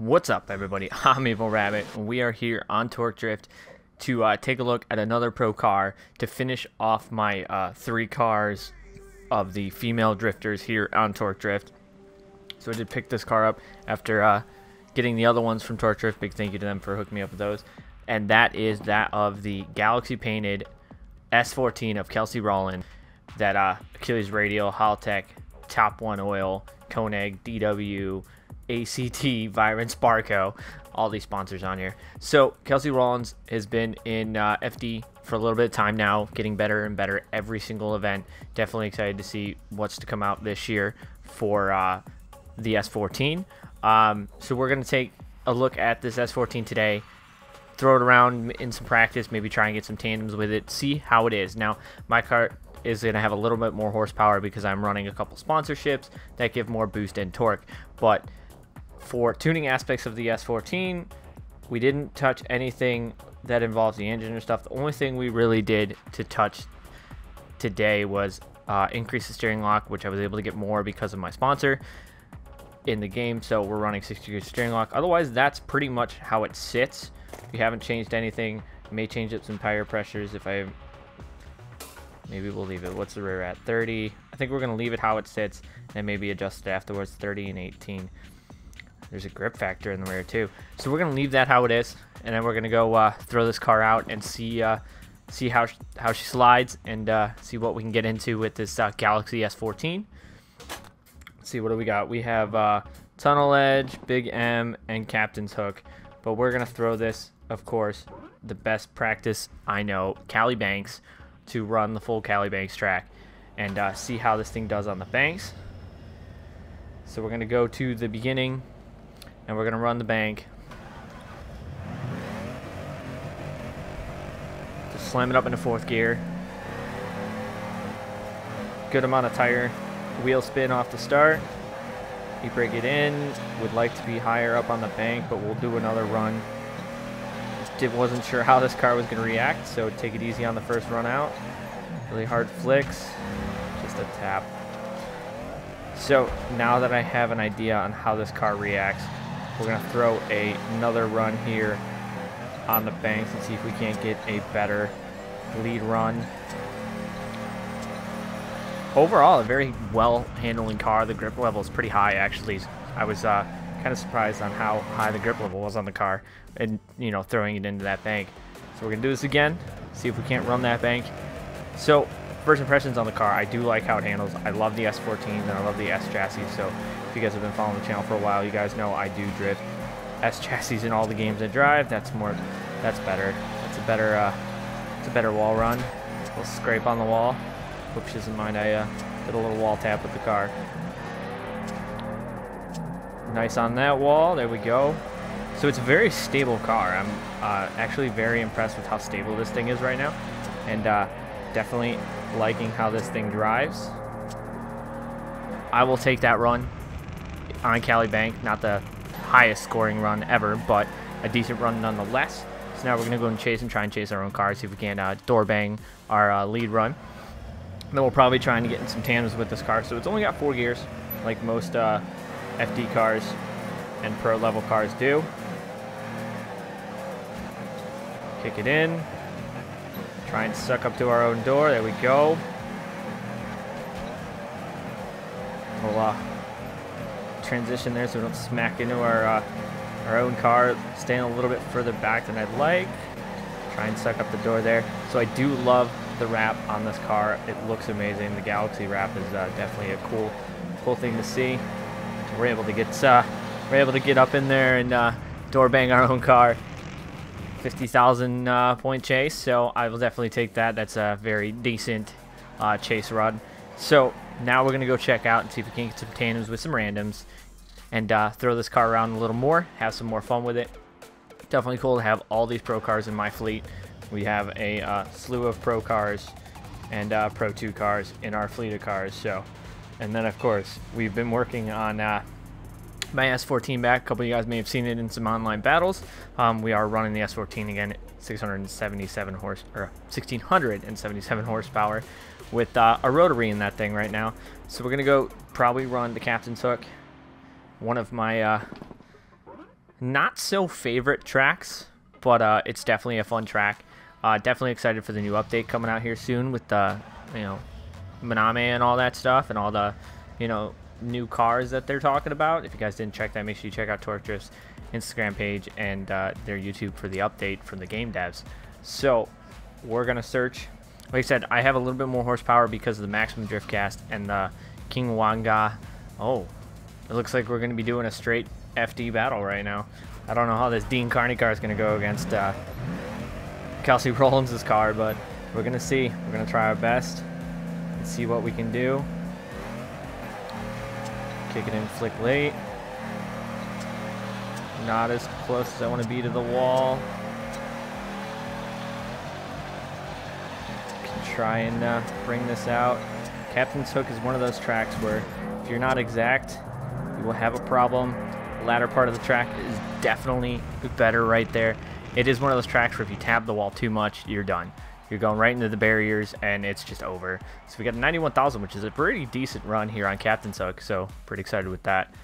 What's up, everybody? I'm Evil Rabbit, and we are here on Torque Drift to uh, take a look at another pro car to finish off my uh, three cars of the female drifters here on Torque Drift. So I did pick this car up after uh, getting the other ones from Torque Drift. Big thank you to them for hooking me up with those. And that is that of the Galaxy painted S14 of Kelsey Rowland that uh, Achilles Radial, Haltech, Top One Oil, Koenig, DW, ACT, Virent, Sparco, all these sponsors on here. So Kelsey Rollins has been in uh, FD for a little bit of time now, getting better and better every single event. Definitely excited to see what's to come out this year for uh, the S14. Um, so we're going to take a look at this S14 today, throw it around in some practice, maybe try and get some tandems with it, see how it is. Now, my car is going to have a little bit more horsepower because I'm running a couple sponsorships that give more boost and torque. But for tuning aspects of the S14, we didn't touch anything that involves the engine or stuff. The only thing we really did to touch today was uh, increase the steering lock, which I was able to get more because of my sponsor in the game. So we're running 60 degree steering lock. Otherwise, that's pretty much how it sits. We haven't changed anything. May change up some tire pressures if I Maybe we'll leave it. What's the rear at? 30. I think we're going to leave it how it sits and maybe adjust it afterwards. 30 and 18. There's a grip factor in the rear too. So we're to leave that how it is. And then we're to go uh, throw this car out and see uh, see how, how she slides and uh, see what we can get into with this uh, Galaxy S14. Let's see, what do we got? We have uh, Tunnel Edge, Big M, and Captain's Hook. But we're to throw this, of course, the best practice I know, Cali Banks to run the full Cali Banks track and uh, see how this thing does on the banks. So we're going to go to the beginning and we're to run the bank. Just slam it up into fourth gear. Good amount of tire wheel spin off the start. You break it in. Would like to be higher up on the bank, but we'll do another run did, wasn't sure how this car was to react, so take it easy on the first run out. Really hard flicks, just a tap. So now that I have an idea on how this car reacts, we're going to throw a, another run here on the banks and see if we can't get a better lead run. Overall, a very well handling car. The grip level is pretty high, actually. I was uh, kind of surprised on how high the grip level was on the car and, you know, throwing it into that bank. So we're going to do this again, see if we can't run that bank. So, first impressions on the car, I do like how it handles. I love the S14s and I love the S chassis. So, if you guys have been following the channel for a while, you guys know I do drift S chassis in all the games I drive. That's more, that's better. That's a better, uh, it's a better wall run. A little scrape on the wall. Hope she doesn't mind I uh, did a little wall tap with the car. Nice on that wall. There we go. So it's a very stable car. I'm uh, actually very impressed with how stable this thing is right now. And uh, definitely liking how this thing drives. I will take that run on Cali Bank. Not the highest scoring run ever, but a decent run nonetheless. So now we're going to go and chase and try and chase our own car, see if we can uh, door bang our uh, lead run. Then we'll probably try and get in some tandems with this car. So it's only got four gears, like most uh, FD cars and pro level cars do. Kick it in. Try and suck up to our own door. There we go. We'll uh, transition there so we don't smack into our uh, our own car. Staying a little bit further back than I'd like. Try and suck up the door there. So I do love the wrap on this car. It looks amazing. The Galaxy wrap is uh, definitely a cool, cool thing to see we're able to get uh, we're able to get up in there and uh, door bang our own car. 50,000 uh, point chase, so I will definitely take that. That's a very decent uh, chase run. So now we're gonna go check out and see if we can get some tandems with some randoms and uh, throw this car around a little more, have some more fun with it. Definitely cool to have all these pro cars in my fleet. We have a uh, slew of pro cars and uh, Pro 2 cars in our fleet of cars, so and then, of course, we've been working on uh, my S14 back. A couple of you guys may have seen it in some online battles. Um, we are running the S14 again, 677 horse or 1677 horsepower, with uh, a rotary in that thing right now. So we're gonna go probably run the captain's hook. One of my uh, not so favorite tracks, but uh, it's definitely a fun track. Uh, definitely excited for the new update coming out here soon with the, you know, Maname and all that stuff and all the, you know, new cars that they're talking about. If you guys didn't check that, make sure you check out Drift's Instagram page and uh, their YouTube for the update from the game devs. So we're gonna search. Like I said, I have a little bit more horsepower because of the Maximum Drift Cast and the King Wanga. Oh, it looks like we're gonna be doing a straight FD battle right now. I don't know how this Dean Kearney car is gonna go against uh, Kelsey Rollins' car, but we're gonna see. We're gonna try our best and see what we can do. Kick it in flick late. Not as close as I want to be to the wall. Try and uh, bring this out. Captain's Hook is one of those tracks where if you're not exact, you will have a problem. The latter part of the track is definitely better right there. It is one of those tracks where if you tap the wall too much, you're done. You're going right into the barriers, and it's just over. So we got 91,000, which is a pretty decent run here on Captain's Hook, so pretty excited with that.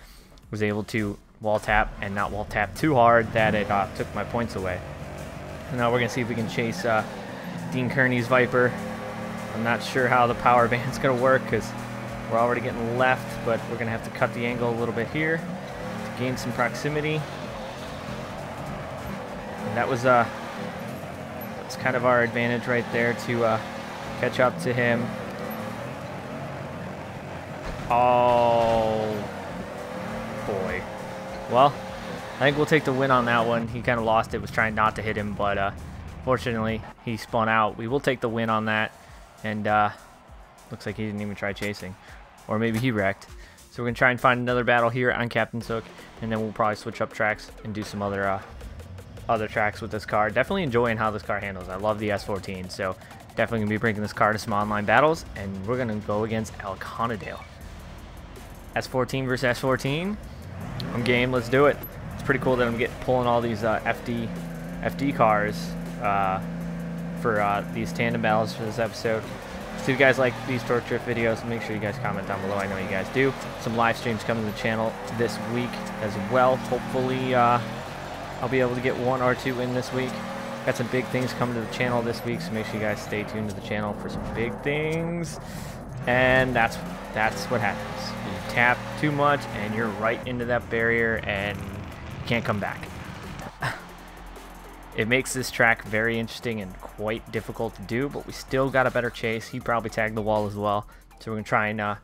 Was able to wall tap and not wall tap too hard that it uh, took my points away. Now we're going to see if we can chase uh, Dean Kearney's Viper. I'm not sure how the power band's going to work because we're already getting left, but we're going to have to cut the angle a little bit here to gain some proximity. And that was uh, that's kind of our advantage right there to uh, catch up to him. Oh, boy. Well, I think we'll take the win on that one. He kind of lost it, was trying not to hit him, but uh, fortunately he spun out. We will take the win on that, and uh, looks like he didn't even try chasing. Or maybe he wrecked. So we're going to try and find another battle here on Captain's Hook, and then we'll probably switch up tracks and do some other uh, other tracks with this car. Definitely enjoying how this car handles. I love the S14, so definitely going to be bringing this car to some online battles, and we're going to go against Alec Hohnadell. S14 versus S14. I'm game. Let's do it. It's pretty cool that I'm getting pulling all these uh, FD FD cars uh, for uh, these tandem battles for this episode. So if you guys like these Torque Drift videos, make sure you guys comment down below. I know you guys do. Some live streams coming to the channel this week as well. Hopefully, uh, I'll be able to get one or two in this week. Got some big things coming to the channel this week, so make sure you guys stay tuned to the channel for some big things. And that's that's what happens. You tap too much, and you're right into that barrier, and you can't come back. It makes this track very interesting and quite difficult to do, but we still got a better chase. He probably tagged the wall as well. So we're going to try and uh,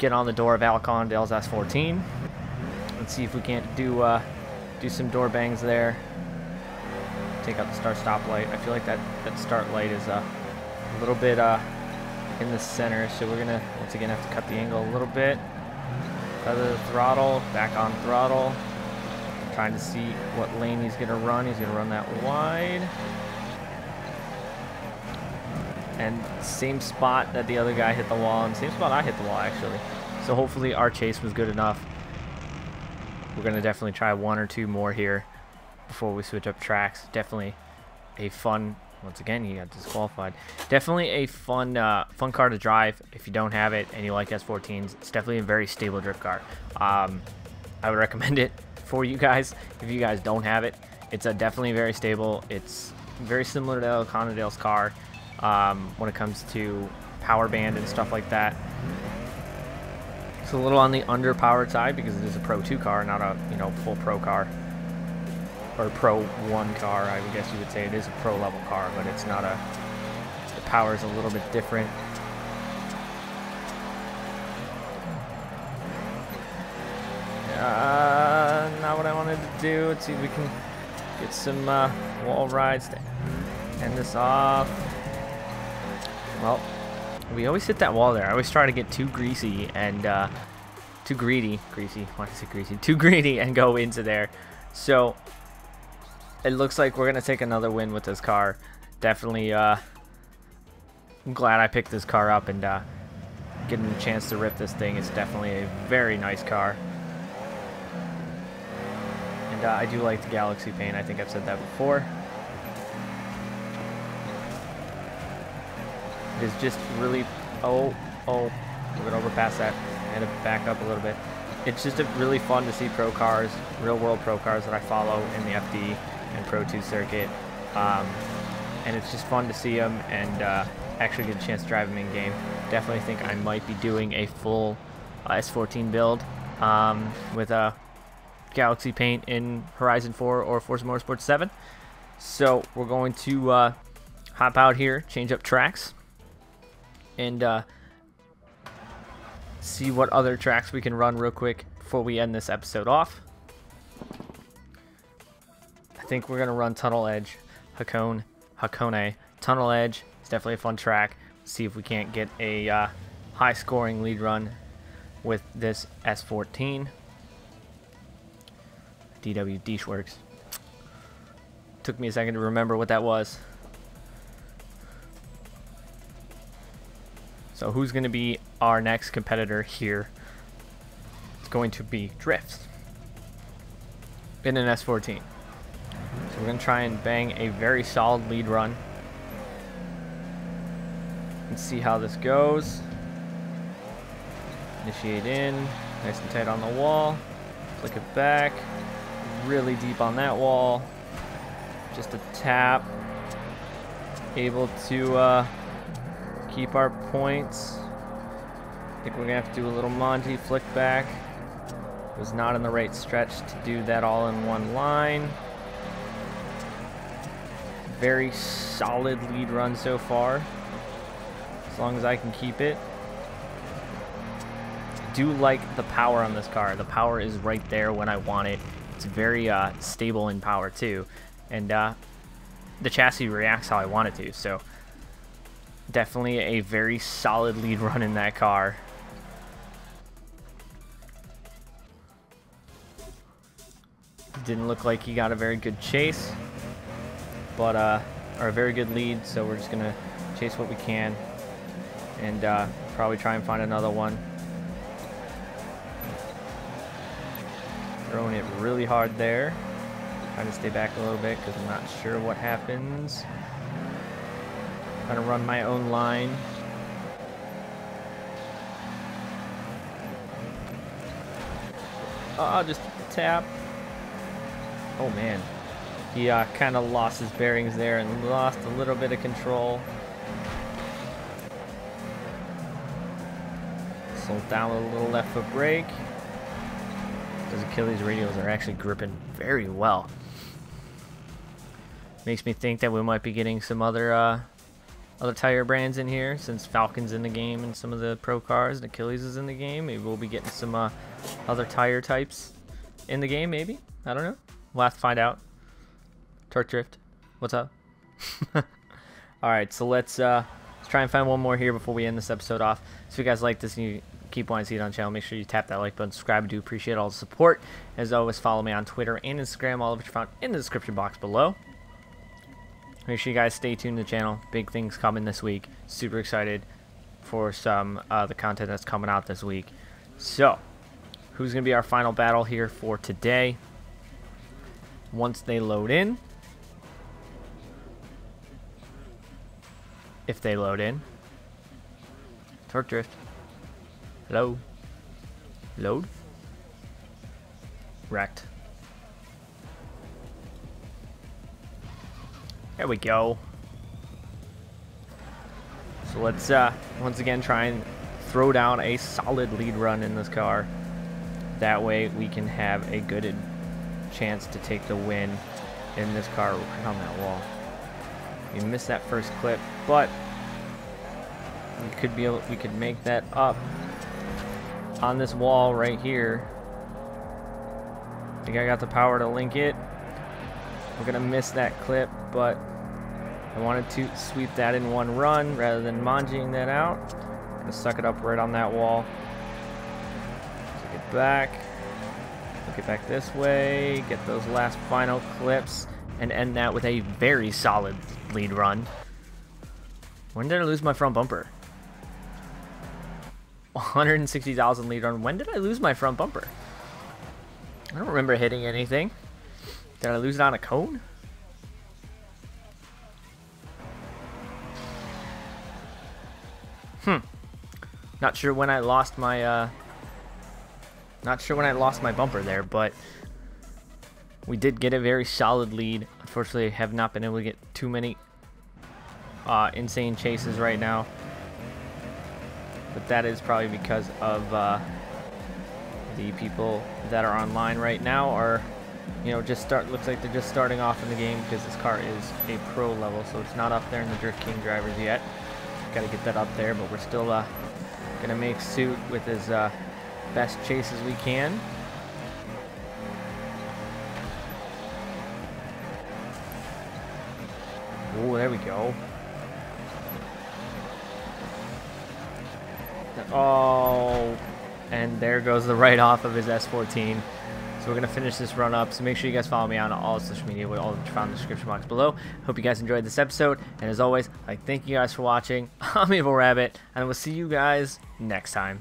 get on the door of Alec Hohnadell's S14. Let's see if we can't do uh, do some door bangs there. Take out the start stop light. I feel like that, that start light is uh, a little bit uh, in the center, so we're gonna once again have to cut the angle a little bit. Cut the throttle, back on throttle. Trying to see what lane he's gonna run. He's gonna run that wide. And same spot that the other guy hit the wall, and same spot I hit the wall actually. So hopefully our chase was good enough. We're gonna definitely try one or two more here before we switch up tracks. Definitely a fun once again, he got disqualified. Definitely a fun uh, fun car to drive if you don't have it and you like S14s. It's definitely a very stable drift car. Um, I would recommend it for you guys if you guys don't have it. It's a definitely very stable. It's very similar to Alec Hohnadell's car um, when it comes to power band and stuff like that. It's a little on the underpowered side because it is a Pro 2 car, not a you know full Pro car or Pro 1 car, I guess you would say. It is a Pro level car, but it's not a... The power is a little bit different. Uh, wanted to do. Let's see if we can get some uh, wall rides to end this off. Well, we always hit that wall there. I always try to get too greasy and uh, too greedy. Greasy. Why did I say greasy? Too greedy and go into there. So it looks like we're going to take another win with this car. Definitely, uh, I'm glad I picked this car up and uh, getting a chance to rip this thing is definitely a very nice car. And uh, I do like the Galaxy paint. I think I've said that before. It is just really... Oh, oh. We're to overpass that. To back up a little bit. it's just really fun to see pro cars, real world pro cars that I follow in the FD and Pro 2 circuit. Um, and it's just fun to see them and uh, actually get a chance to drive them in game. Definitely think I might be doing a full uh, S14 build um, with a Galaxy Paint in Horizon 4 or Forza Motorsport 7. So we're going to uh, hop out here, change up tracks, and uh, see what other tracks we can run real quick before we end this episode off. I think we're going to run Tunnel Edge, Hakone, Hakone. Tunnel Edge is definitely a fun track. See if we can't get a uh, high scoring lead run with this S14. DW Deeshworks. Took me a second to remember what that was. So who's going to be our next competitor here? It's going to be Drift in an S14. So we're going to try and bang a very solid lead run. And see how this goes. Initiate in. Nice and tight on the wall. Flick it back. Really deep on that wall. Just a tap. Able to uh, keep our points. I think we're going to have to do a little Monty flick back. Was not in the right stretch to do that all in one line very solid lead run so far. As long as I can keep it. Do like the power on this car. The power is right there when I want it. It's very uh, stable in power too. And uh, the chassis reacts how I want it to. So definitely a very solid lead run in that car. Didn't look like he got a very good chase but uh, are a very good lead. So we're just gonna chase what we can, and uh, probably try and find another one. Throwing it really hard there. Trying to stay back a little bit because I'm not sure what happens. Trying to run my own line. Oh, just tap. Oh man, he uh, kind of lost his bearings there and lost a little bit of control. Slow down with a little left foot brake. Those Achilles radials are actually gripping very well. Makes me think that we might be getting some other uh, other tire brands in here since Falken's in the game and some of the pro cars and Achilles is in the game. Maybe we'll be getting some uh, other tire types in the game, maybe. I don't know. We'll have to find out. Torque Drift, what's up? Alright, so let's, uh, let's try and find one more here before we end this episode off. So if you guys like this and you keep wanting to see it on channel, make sure you tap that like button, subscribe. I do appreciate all the support. As always, follow me on Twitter and Instagram, all of which are found in the description box below. Make sure you guys stay tuned to the channel. Big things coming this week. Super excited for some uh, the content that's coming out this week. So, who's going to be our final battle here for today? Once they load in, if they load in. Torque drift. Hello. Load. Wrecked. There we go. So let's uh, once again try and throw down a solid lead run in this car. That way we can have a good chance to take the win in this car right on that wall. We missed that first clip, but we could be able, we could make that up on this wall right here. I think I got the power to link it. We're gonna miss that clip, but I wanted to sweep that in one run rather than manjing that out. Gonna suck it up right on that wall. Take it back. Look it back this way. Get those last final clips and end that with a very solid lead run. When did I lose my front bumper? 160,000 lead run. When did I lose my front bumper? I don't remember hitting anything. Did I lose it on a cone? Hmm. Not sure when I lost my, uh, Not sure when I lost my bumper there, but we did get a very solid lead. Unfortunately, I have not been able to get too many uh, insane chases right now. But that is probably because of uh, the people that are online right now are, you know, just start. Looks like they're just starting off in the game because this car is a pro level, so it's not up there in the Drift King drivers yet. Got to get that up there, but we're still uh, gonna make suit with as uh, best as we can. Oh, there we go. Oh, and there goes the right off of his S14. So we're going to finish this run up. So make sure you guys follow me on all social media with all the found in the description box below. Hope you guys enjoyed this episode. And as always, I thank you guys for watching. I'm Evil Rabbit, and we'll see you guys next time.